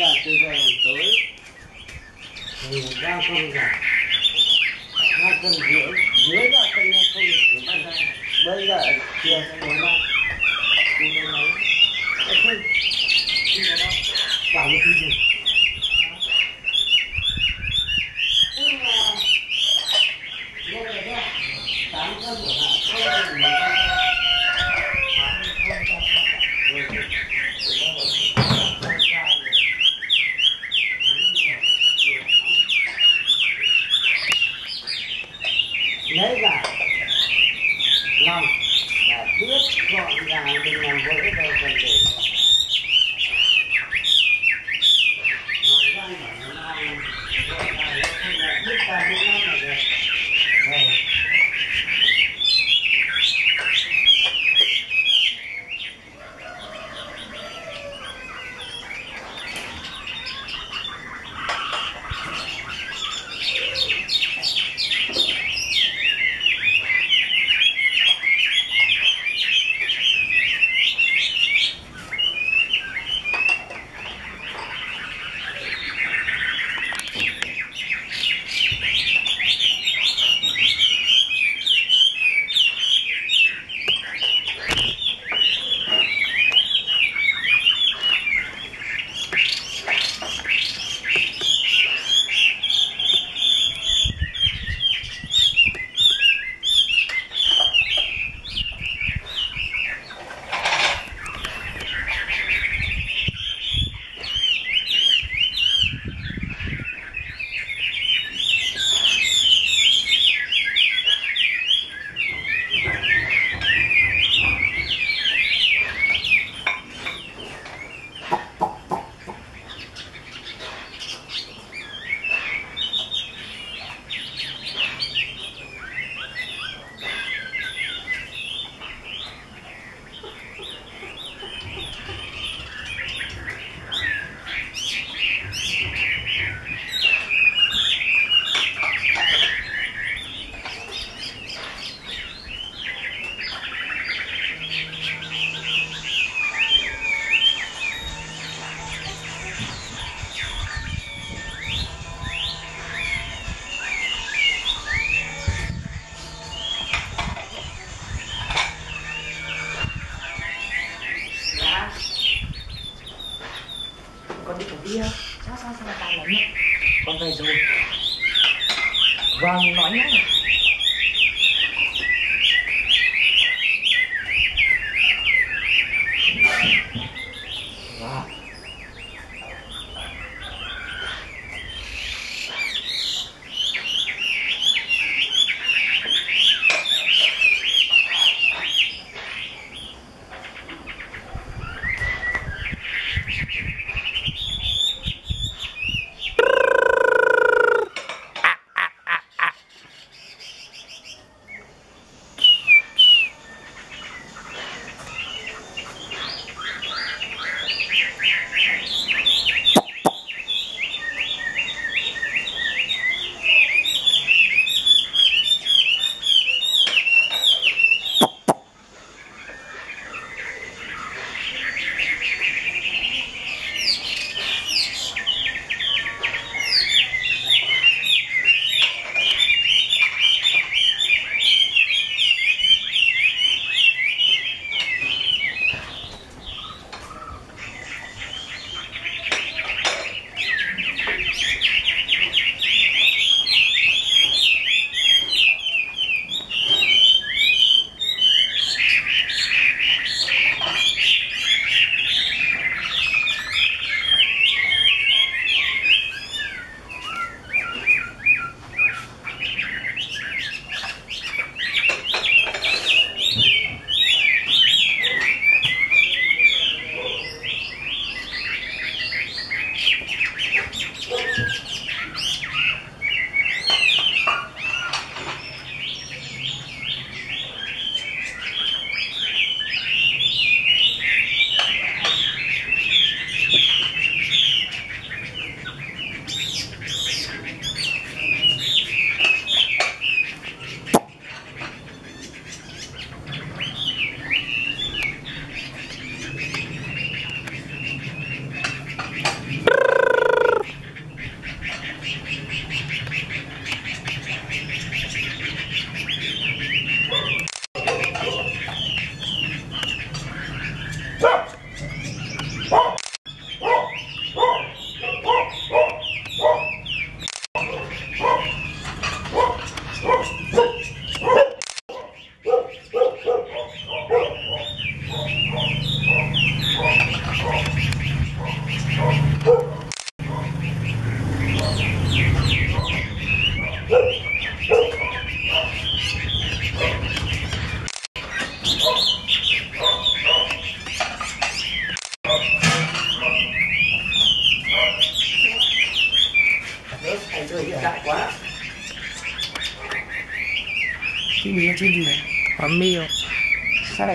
ra từ giờ làm tới. Thì ba con gà hai cân rưỡi dưới là cân nha không được cứ ban ra bây giờ chia cho nó ra đi lên lấy Ê, không đi vào cả một cái gì?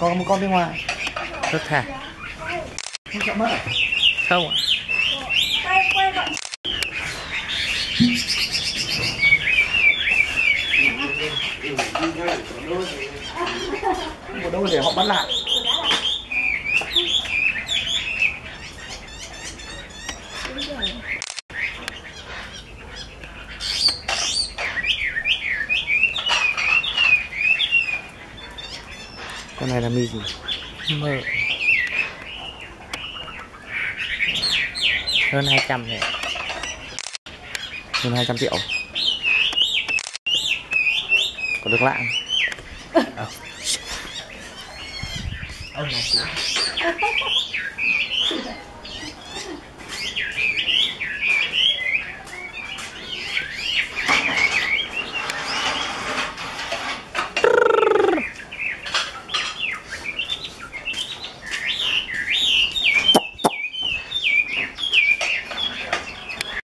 Có một con bên ngoài. Rất thà. Không sợ mất à? Không ạ. Có đâu để họ bắt lại con này là mi gì? Mơ Hơn 200 rồi hơn 200 triệu. Có được lạng Ông nào xuống